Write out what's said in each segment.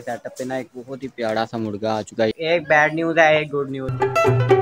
Setup पे ना एक बहुत ही प्यारा सा मुर्गा आ चुका है। एक बैड न्यूज़ है, एक गुड न्यूज़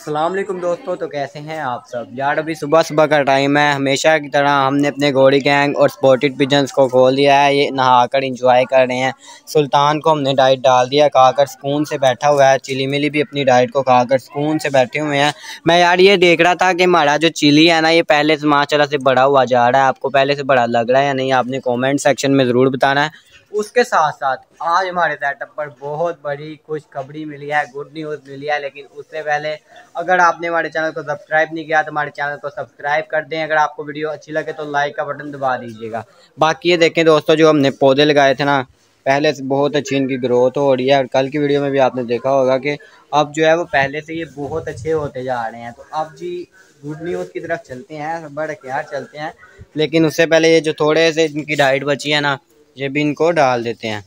असलम दोस्तों तो कैसे हैं आप सब? यार, अभी सुबह सुबह का टाइम है, हमेशा की तरह हमने अपने घोड़ी गैंग और स्पोर्टेड पिजन्स को खोल दिया है, ये नहाकर इंजॉय कर रहे हैं। सुल्तान को हमने डाइट डाल दिया, खाकर सुकून से बैठा हुआ है चिली मिली भी अपनी डाइट को खाकर सुकून से बैठे हुए हैं। मैं यार, ये देख रहा था कि हमारा जो चिली है ना, ये पहले से माशाला से बड़ा हुआ जा रहा है, आपको पहले से बड़ा लग रहा है या नहीं, आपने कॉमेंट सेक्शन में ज़रूर बताना है। उसके साथ साथ आज हमारे सेटअप पर बहुत बड़ी खुशखबरी मिली है गुड न्यूज़ मिली है, लेकिन उससे पहले अगर आपने हमारे चैनल को सब्सक्राइब नहीं किया तो हमारे चैनल को सब्सक्राइब कर दें। अगर आपको वीडियो अच्छी लगे तो लाइक का बटन दबा दीजिएगा। बाकी ये देखें दोस्तों, जो हमने पौधे लगाए थे ना, पहले से बहुत अच्छी इनकी ग्रोथ हो रही है, और कल की वीडियो में भी आपने देखा होगा कि अब जो है वो पहले से ये बहुत अच्छे होते जा रहे हैं। तो अब जी गुड न्यूज़ की तरफ़ चलते हैं बड़े क्या चलते हैं। लेकिन उससे पहले ये जो थोड़े से इनकी डाइट बची है ना ये भी इनको डाल देते हैं।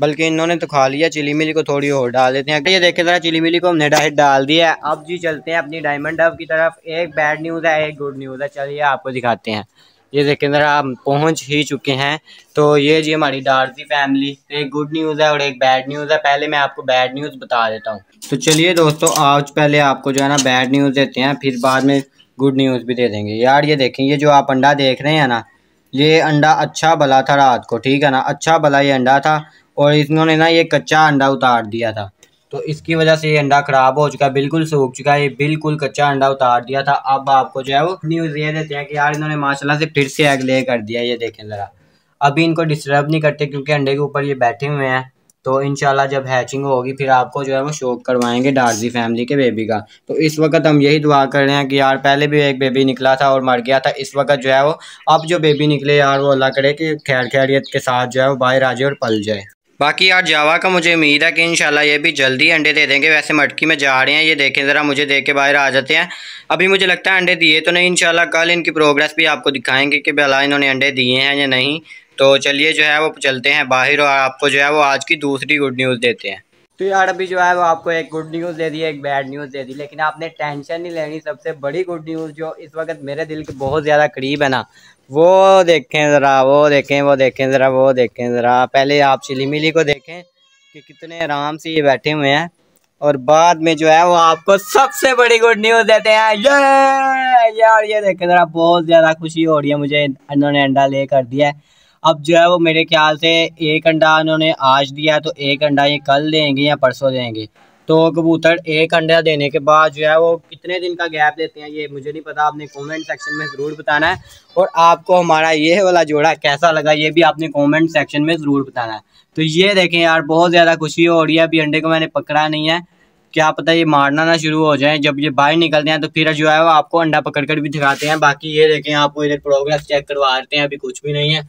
बल्कि इन्होंने तो खा लिया, चिली मिली को थोड़ी और डाल देते हैं। ये देखे ज़रा, चिली मिली को हमने डायरेक्ट डाल दिया है। अब जी चलते हैं अपनी डायमंड हब की तरफ़। एक बैड न्यूज़ है, एक गुड न्यूज़ है। चलिए आपको दिखाते हैं। ये देखें ज़रा आप पहुँच ही चुके हैं। तो ये जी हमारी डार्सी फैमिली। एक गुड न्यूज़ है और एक बैड न्यूज़ है। पहले मैं आपको बैड न्यूज़ बता देता हूँ। तो चलिए दोस्तों, आज पहले आपको जो है ना बैड न्यूज़ देते हैं। फिर बाद में गुड न्यूज़ भी दे देंगे। यार ये देखें, ये जो आप अंडा देख रहे हैं ना ये अंडा अच्छा भला था रात को, ठीक है ना? अच्छा भला ये अंडा था और इन्होंने ना ये कच्चा अंडा उतार दिया था। तो इसकी वजह से ये अंडा ख़राब हो चुका है, बिल्कुल सूख चुका है, ये बिल्कुल कच्चा अंडा उतार दिया था। अब आपको जो है वो न्यूज़ ये देते हैं कि यार इन्होंने माशाल्लाह से फिर से एग ले कर दिया ये देखें ज़रा। अभी इनको डिस्टर्ब नहीं करते क्योंकि अंडे के ऊपर ये बैठे हुए हैं। तो इन जब हैचिंग होगी, फिर आपको जो है वो शौक करवाएँगे डार्जी फैमिली के बेबी का। तो इस वक्त हम यही दुआ कर रहे हैं कि यार, पहले भी एक बेबी निकला था और मर गया था, इस वक्त जो है वो, अब जो बेबी निकले यार, वो अल्लाह करे कि खैर खैरियत के साथ जो है वो बाहर आ जाए और पल जाए। बाकी यार, जावा का मुझे उम्मीद है कि इंशाल्लाह ये भी जल्दी अंडे दे देंगे। वैसे मटकी में जा रहे हैं, ये देखें ज़रा, मुझे देख के बाहर आ जाते हैं। अभी मुझे लगता है अंडे दिए तो नहीं, इंशाल्लाह कल इनकी प्रोग्रेस भी आपको दिखाएँगे कि भला इन्होंने अंडे दिए हैं या नहीं। तो चलिए जो है वो चलते हैं बाहर और आपको जो है वो आज की दूसरी गुड न्यूज़ देते हैं। तो यार अभी जो है वो आपको एक गुड न्यूज़ दे दी, एक बैड न्यूज़ दे दी, लेकिन आपने टेंशन नहीं लेनी। सबसे बड़ी गुड न्यूज़ जो इस वक्त मेरे दिल के बहुत ज़्यादा करीब है ना, वो देखें ज़रा, वो देखें वो देखें ज़रा, वो देखें ज़रा। पहले आप चिली मिली को देखें कि कितने आराम से ये बैठे हुए हैं। और बाद में जो है वो आपको सबसे बड़ी गुड न्यूज़ देते हैं। ये यार ये देखें ज़रा, बहुत ज़्यादा खुशी हो रही है मुझे। इन्होंने अंडा ले कर दिया है। अब जो है वो मेरे ख्याल से एक अंडा उन्होंने आज दिया है तो एक अंडा ये कल देंगे या परसों देंगे। तो कबूतर एक अंडा देने के बाद जो है वो कितने दिन का गैप देते हैं, ये मुझे नहीं पता, आपने कमेंट सेक्शन में ज़रूर बताना है। और आपको हमारा ये वाला जोड़ा कैसा लगा, ये भी आपने कमेंट सेक्शन में ज़रूर बताना है। तो ये देखें यार, बहुत ज़्यादा खुशी हो रही है, अभी अंडे को मैंने पकड़ा नहीं है। क्या पता ये मारना ना शुरू हो जाए, जब ये बाहर निकलते हैं तो फिर जो है वो आपको अंडा पकड़ कर भी दिखाते हैं। बाकी ये देखें आपको इधर प्रोग्रेस चेक करवा देते हैं, अभी कुछ भी नहीं है।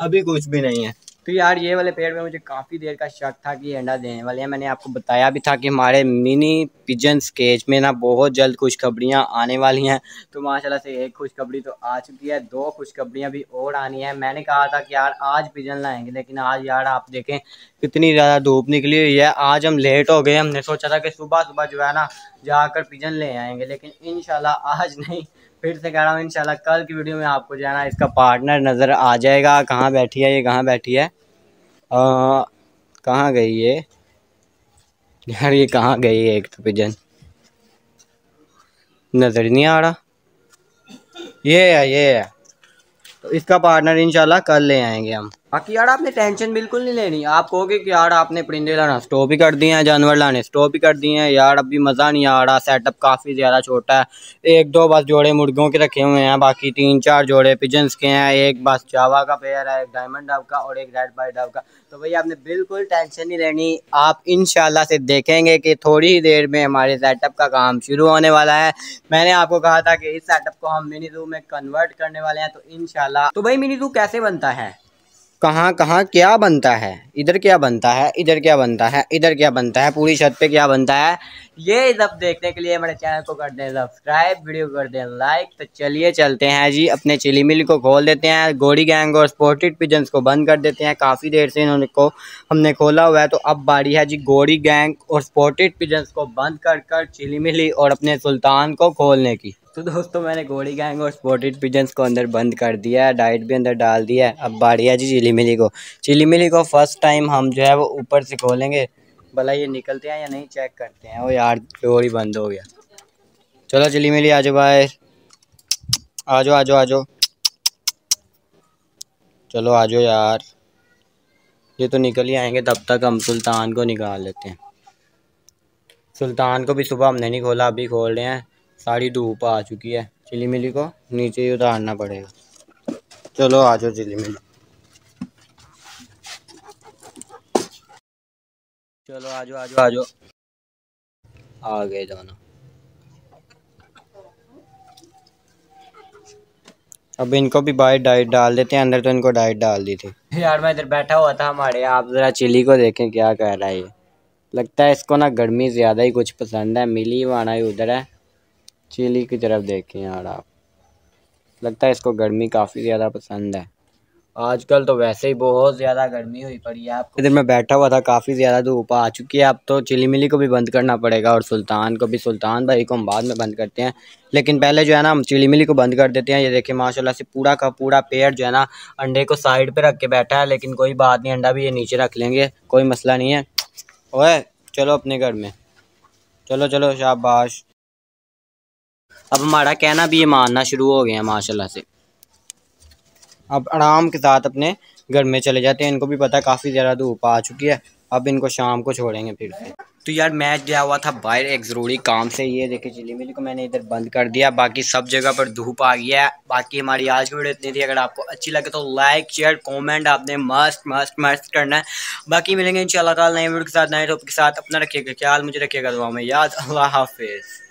अभी कुछ भी नहीं है। तो यार ये वाले पेड़ में मुझे काफ़ी देर का शक था कि अंडा देने वाले हैं। मैंने आपको बताया भी था कि हमारे मिनी पिजन स्केच में ना बहुत जल्द खुशखबरियाँ आने वाली हैं। तो माशाल्लाह से एक खुशखबरी तो आ चुकी है, दो खुशखबरियाँ भी और आनी है। मैंने कहा था कि यार आज पिजन लाएँगे, लेकिन आज यार आप देखें कितनी ज़्यादा धूप निकली हुई है। आज हम लेट हो गए, हमने सोचा था कि सुबह सुबह जो है ना जाकर पिजन ले आएँगे, लेकिन इन आज नहीं। फिर से कह रहा हूँ इनशाला कल की वीडियो में आपको जो है इसका पार्टनर नज़र आ जाएगा, कहाँ बैठी है ये, कहाँ बैठी है। कहाँ गई ये? यार ये कहाँ गई है एक तो पिजन? नज़र नहीं आ रहा। ये है ये है। तो इसका पार्टनर इनशाला कल ले आएँगे हम। बाकी यार, आपने टेंशन बिल्कुल नहीं लेनी। आप कहोगे कि यार, आपने परिंदे लाना स्टॉप ही कर दिए हैं, जानवर लाने स्टॉप ही कर दिए हैं। यार अभी मज़ा नहीं आ रहा सेटअप काफ़ी ज़्यादा छोटा है। एक दो बस जोड़े मुर्गों के रखे हुए हैं, बाकी तीन चार जोड़े पिजन्स के हैं। एक बस चावा का पेयर है, एक डायमंड डब का और एक रेड बाई डब का। तो भैया आपने बिल्कुल टेंशन नहीं लेनी। आप इन से देखेंगे कि थोड़ी ही देर में हमारे सेटअप का काम शुरू होने वाला है। मैंने आपको कहा था कि इस सेटअप को हम मिनी जू में कन्वर्ट करने वाले हैं तो इन तो भाई मिनी जू कैसे बनता है? कहाँ कहाँ, क्या बनता है? इधर क्या बनता है? इधर क्या बनता है? इधर क्या बनता है? पूरी छत पे क्या बनता है? ये सब देखने के लिए मेरे चैनल को कर दें सब्सक्राइब, वीडियो कर दें लाइक। तो चलिए चलते हैं जी, अपने चिली मिल को खोल देते हैं। गोड़ी गैंग और स्पोर्टेड पिजन्स को बंद कर देते हैं। काफ़ी देर से इन्होंने को, हमने खोला हुआ है। तो अब बारी है जी गोड़ी गैंग और स्पोर्टेड पिजन्स को बंद कर कर चिली मिली और अपने सुल्तान को खोलने की। तो दोस्तों, मैंने घोड़ी गैंग और स्पोर्टेड पिजन्स को अंदर बंद कर दिया है, डाइट भी अंदर डाल दिया है। अब है जी चिली मिली को। चिली मिली को फ़र्स्ट टाइम हम जो है वो ऊपर से खोलेंगे। भला ये निकलते हैं या नहीं चेक करते हैं। वो यार घोड़ी बंद हो गया। चलो चिली मिली आ जाओ बाहर आ जाओ आ जाओ आ जाओ चलो आ जाओ यार। ये तो निकल ही आएँगे, तब तक हम सुल्तान को निकाल लेते हैं। सुल्तान को भी सुबह हमने नहीं खोला, अभी खोल रहे हैं। सारी धूप आ चुकी है। चिली मिली को नीचे ही उतारना पड़ेगा। चलो आ जाओ चिली मिली चलो आ जाओ आ जाओ आ जाओ। आ गए दोनों। अब इनको भी बाहर डाइट डाल देते हैं। अंदर तो इनको डाइट डाल दी थी। यार, मैं इधर बैठा हुआ था हमारे। आप ज़रा चिली को देखें, क्या कह रहा है ये। लगता है इसको ना गर्मी ज़्यादा ही कुछ पसंद है। मिली वाना ही उधर है। चिली की तरफ़ देखें यार आप। लगता है इसको गर्मी काफ़ी ज़्यादा पसंद है। आजकल तो वैसे ही बहुत ज़्यादा गर्मी हुई पड़ी है आपको। इधर मैं बैठा हुआ था काफ़ी ज़्यादा धूप आ चुकी है। अब तो चिली मिली को भी बंद करना पड़ेगा और सुल्तान को भी सुल्तान भाई को हम बाद में बंद करते हैं। लेकिन पहले जो है ना हम चिली मिली को बंद कर देते हैं। ये देखिए माशाल्लाह से पूरा का पूरा पेड़ जो है ना अंडे को साइड पर रख के बैठा है। लेकिन कोई बात नहीं अंडा भी ये नीचे रख लेंगे। कोई मसला नहीं है। ओए चलो अपने घर में। चलो चलो शाबाश। अब हमारा कहना भी ये मानना शुरू हो गया है, माशाल्लाह से। अब आराम के साथ अपने घर में चले जाते हैं, इनको भी पता है काफ़ी ज़्यादा धूप आ चुकी है। अब इनको शाम को छोड़ेंगे फिर से। तो यार मैच गया हुआ था बाहर एक ज़रूरी काम से, ये देखिए चिली मिली को मैंने इधर बंद कर दिया, बाकी सब जगह पर धूप आ गया है। बाकी हमारी आज की वीडियो इतनी थी, अगर आपको अच्छी लगे तो लाइक शेयर कमेंट आपने मस्त मस्त मस्त करना है। बाकी मिलेंगे इंशाल्लाह नए वीडियो के साथ, नए टॉपिक के साथ। अपना रखिएगा ख्याल, मुझे रखिएगा दुआ में याद। अल्लाह हाफिज़।